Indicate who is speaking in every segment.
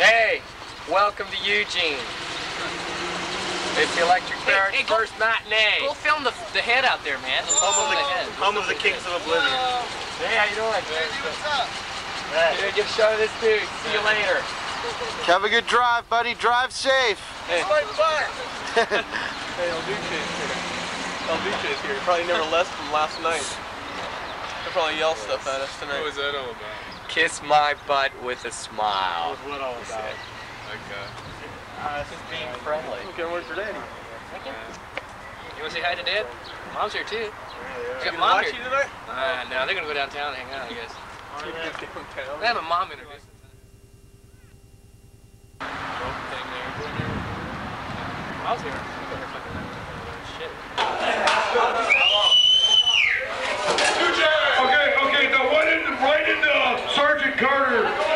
Speaker 1: Hey, welcome to Eugene. It's the Electric
Speaker 2: Hey,
Speaker 1: Barracks
Speaker 2: hey, go-
Speaker 1: first matinee.
Speaker 2: Go film the, the head out there, man. Just
Speaker 3: Home of the,
Speaker 2: the head.
Speaker 3: home of the Kings of Oblivion.
Speaker 1: Hey, how you doing? Hey, give a shot of this dude. See you later.
Speaker 4: Have a good drive, buddy. Drive safe.
Speaker 3: Hey, El Duce here. El Duce is here. He probably never left from last night. He'll probably yell stuff at us tonight.
Speaker 5: What was that all about?
Speaker 1: Kiss my butt with a smile.
Speaker 3: That's what all about?
Speaker 5: Okay.
Speaker 1: Uh, just being friendly.
Speaker 3: Okay, word for daddy.
Speaker 2: You want to say hi to Dad? Mom's here too. You
Speaker 3: You
Speaker 2: got mom here.
Speaker 3: you tonight?
Speaker 2: Uh, no, they're gonna go downtown and hang out, I guess.
Speaker 3: Keep.
Speaker 2: They have a mom introduced. Mom's here. Shit.
Speaker 6: Carter,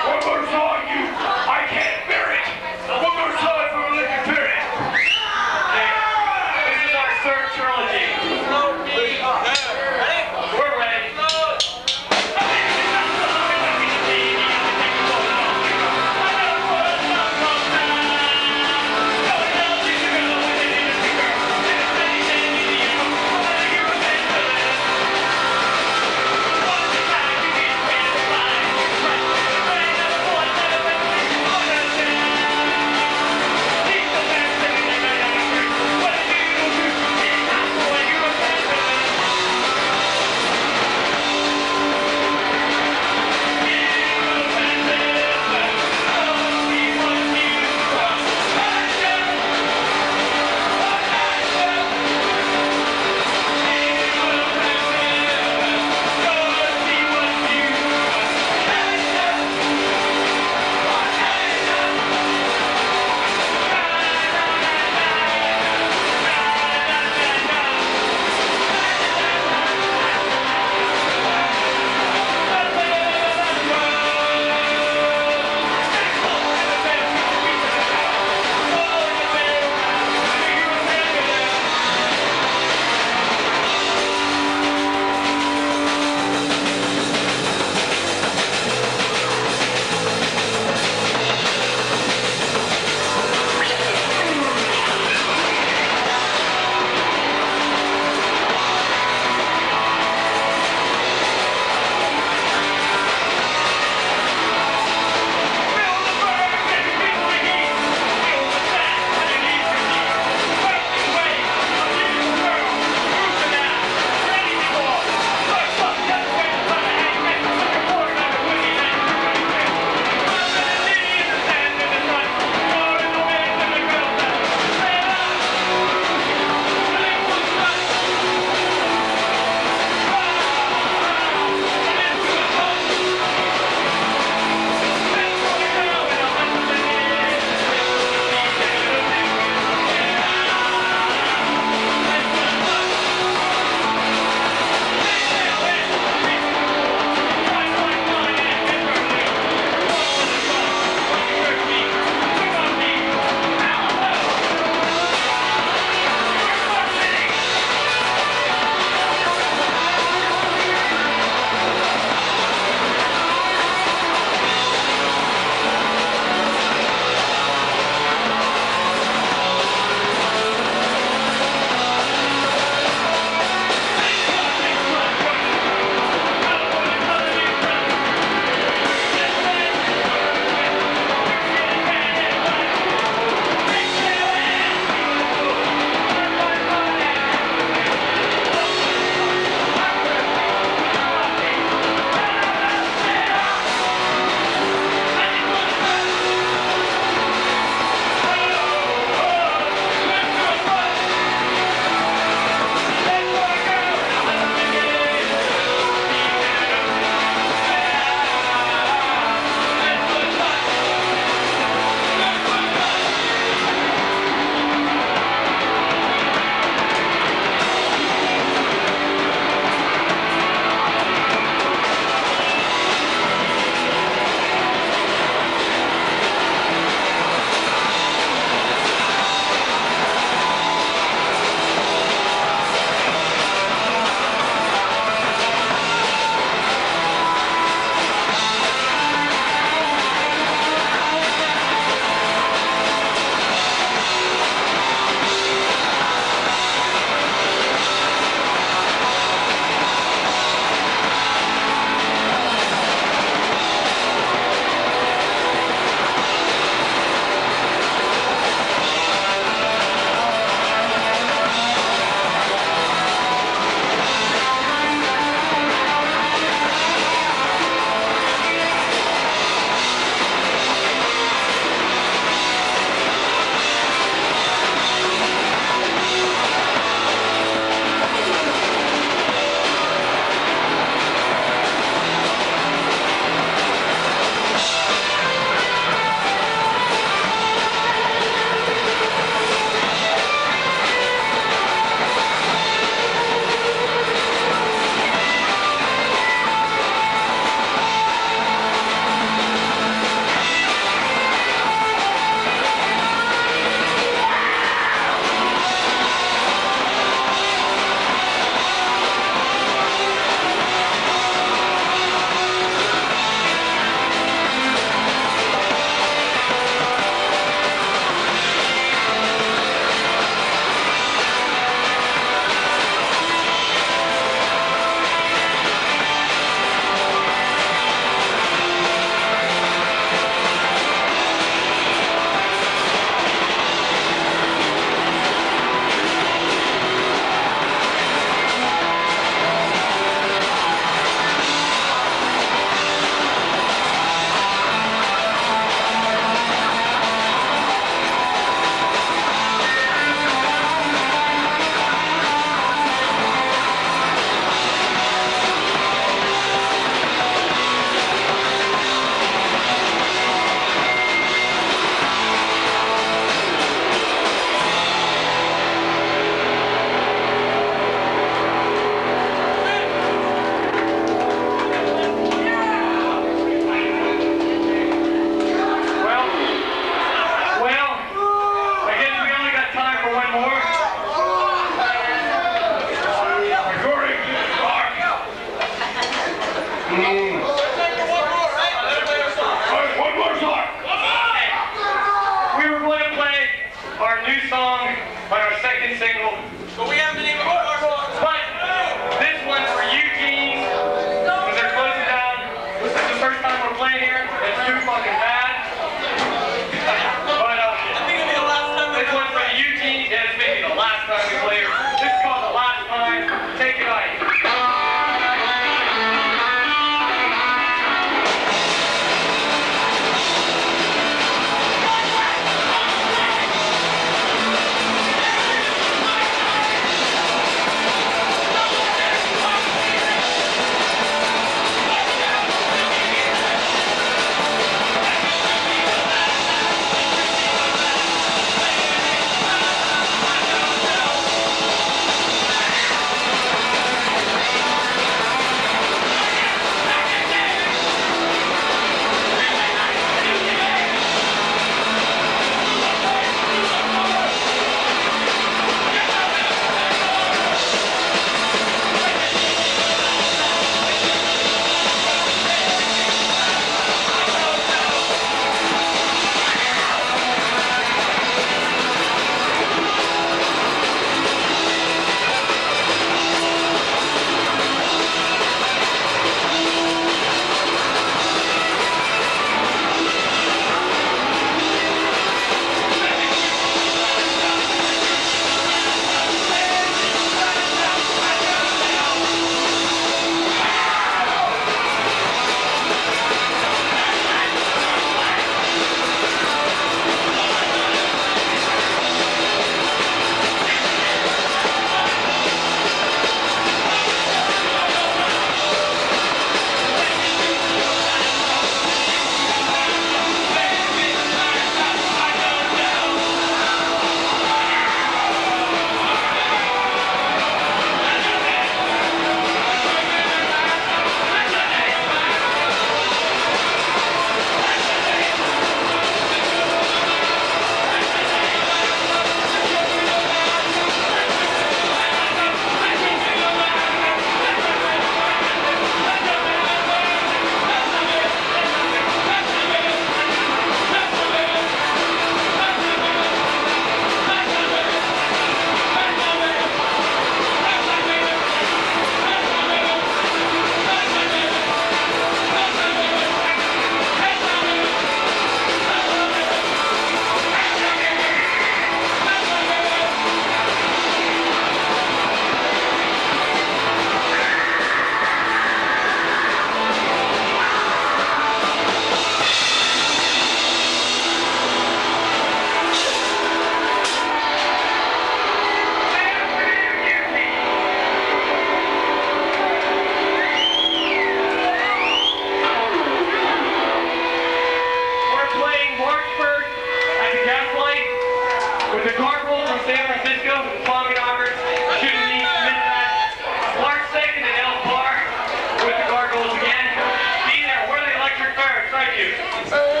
Speaker 6: you.